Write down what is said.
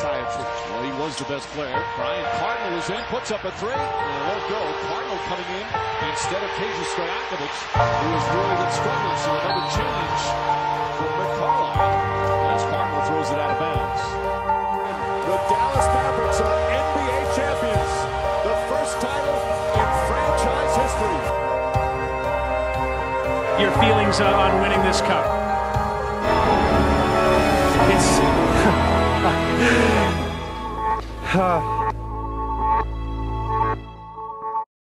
tie it for Well, he was the best player. Brian Cardinal is in, puts up a three, and it won't go. Cardinal coming in instead of Peja Stojakovic, who has really been struggling. So another change for McCullough as Cardinal throws it out of bounds. The Dallas Mavericks are NBA champions. The first title in franchise history. Your feelings uh, on winning this cup? It's.